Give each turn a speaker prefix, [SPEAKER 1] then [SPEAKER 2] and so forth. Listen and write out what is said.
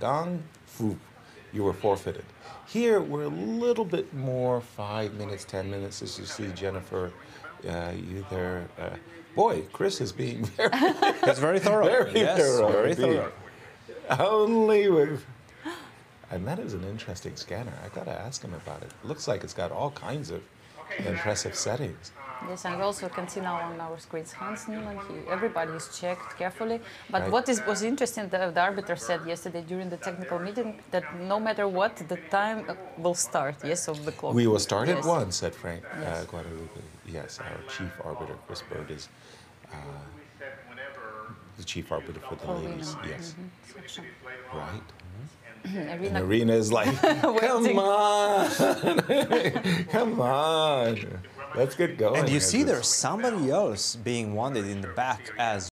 [SPEAKER 1] gong, whoop, you were forfeited. Here, we're a little bit more five minutes, ten minutes as you see Jennifer. Uh, you there. Uh, boy, Chris is being very,
[SPEAKER 2] It's very thorough.
[SPEAKER 1] very
[SPEAKER 2] yes,
[SPEAKER 1] thorough.
[SPEAKER 2] very thorough.
[SPEAKER 1] Only with. And that is an interesting scanner. I've got to ask him about it. Looks like it's got all kinds of impressive settings.
[SPEAKER 3] Yes, and we also can see now on our screens Hans Niemann. He, everybody is checked carefully. But
[SPEAKER 1] Right.
[SPEAKER 3] what is, was interesting, the, the arbiter said yesterday during the technical meeting that no matter what, the time uh, will start. Yes, of the clock.
[SPEAKER 1] We will start at
[SPEAKER 3] Yes.
[SPEAKER 1] one, said Franc uh,
[SPEAKER 3] Yes.
[SPEAKER 1] Guadalupe. Yes, our chief arbiter, Chris Bird, is uh, the chief arbiter for the
[SPEAKER 3] For
[SPEAKER 1] ladies.
[SPEAKER 3] women.
[SPEAKER 1] Yes,
[SPEAKER 3] Section.
[SPEAKER 1] right. And
[SPEAKER 3] Arena
[SPEAKER 1] Arena is like, come on, come on, let's get going.
[SPEAKER 2] And you see there's somebody else being wanted in the back as